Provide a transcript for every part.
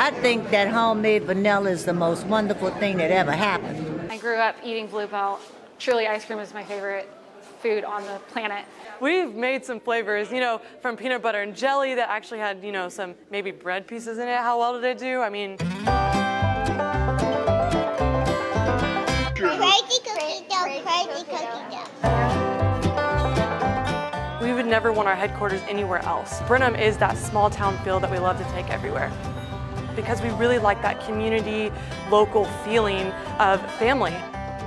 I think that homemade vanilla is the most wonderful thing that ever happened. I grew up eating Blue Bluebell. Truly, ice cream is my favorite food on the planet. We've made some flavors, you know, from peanut butter and jelly that actually had, you know, some maybe bread pieces in it. How well did it do? I mean, Crazy cookie dough, crazy cookie dough. we would never want our headquarters anywhere else. Brenham is that small town feel that we love to take everywhere because we really like that community, local feeling of family.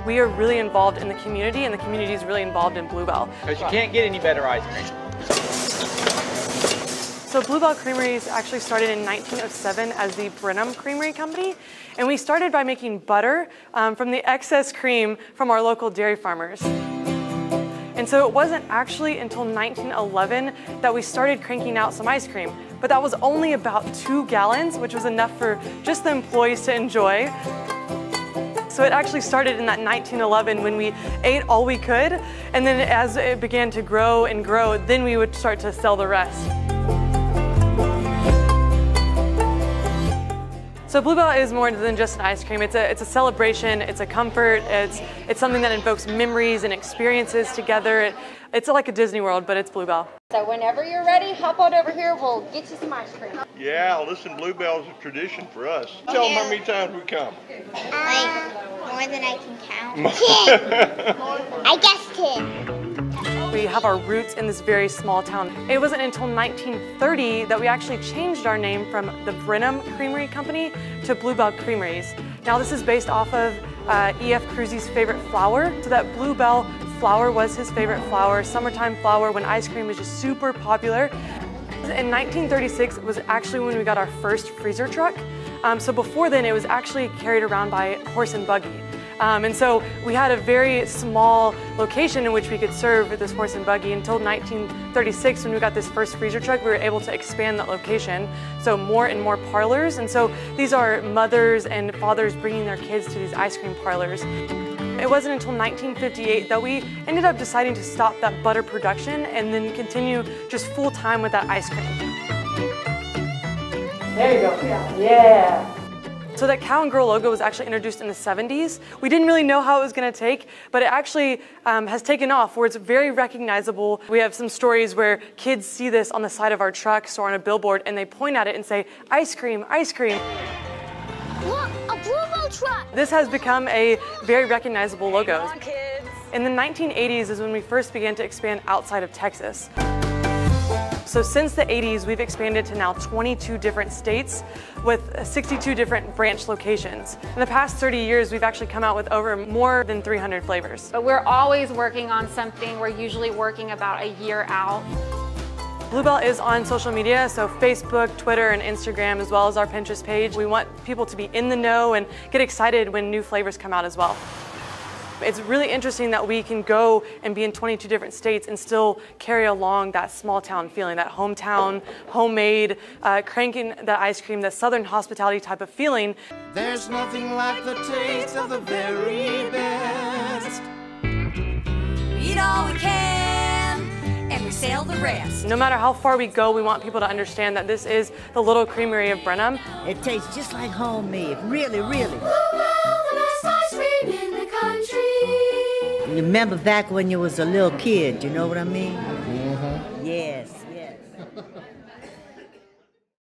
We are really involved in the community and the community is really involved in Bluebell. Because you can't get any better ice cream. So Bluebell Creameries actually started in 1907 as the Brenham Creamery Company, and we started by making butter um, from the excess cream from our local dairy farmers. And so it wasn't actually until 1911 that we started cranking out some ice cream, but that was only about two gallons, which was enough for just the employees to enjoy. So it actually started in that 1911 when we ate all we could, and then as it began to grow and grow, then we would start to sell the rest. So Bluebell is more than just an ice cream. It's a, it's a celebration, it's a comfort, it's, it's something that invokes memories and experiences together. It, it's like a Disney World, but it's Bluebell. So whenever you're ready, hop on over here. We'll get you some ice cream. Yeah, listen, Bluebell's a tradition for us. Tell them how many times we come. Like, more than I can count. Ten. I guess ten. We have our roots in this very small town. It wasn't until 1930 that we actually changed our name from the Brenham Creamery Company to Bluebell Creameries. Now this is based off of uh, E.F. Kruse's favorite flower. So that Bluebell flower was his favorite flower, summertime flower when ice cream was just super popular. In 1936 was actually when we got our first freezer truck. Um, so before then it was actually carried around by horse and buggy. Um, and so we had a very small location in which we could serve this horse and buggy until 1936 when we got this first freezer truck, we were able to expand that location. So more and more parlors. And so these are mothers and fathers bringing their kids to these ice cream parlors. It wasn't until 1958 that we ended up deciding to stop that butter production and then continue just full time with that ice cream. There you go. Yeah. So that cow and girl logo was actually introduced in the 70s. We didn't really know how it was going to take, but it actually um, has taken off where it's very recognizable. We have some stories where kids see this on the side of our trucks or on a billboard and they point at it and say, ice cream, ice cream. Look, a Bluebell truck. This has become a very recognizable logo. In the 1980s is when we first began to expand outside of Texas. So since the 80s, we've expanded to now 22 different states with 62 different branch locations. In the past 30 years, we've actually come out with over more than 300 flavors. But we're always working on something. We're usually working about a year out. Bluebell is on social media, so Facebook, Twitter, and Instagram, as well as our Pinterest page. We want people to be in the know and get excited when new flavors come out as well. It's really interesting that we can go and be in 22 different states and still carry along that small town feeling, that hometown, homemade, uh, cranking that ice cream, that southern hospitality type of feeling. There's nothing like the taste of the very best. Eat all we can, and we sell the rest. No matter how far we go, we want people to understand that this is the little creamery of Brenham. It tastes just like homemade, really, really. remember back when you was a little kid, you know what I mean? Mm-hmm. Yes, yes.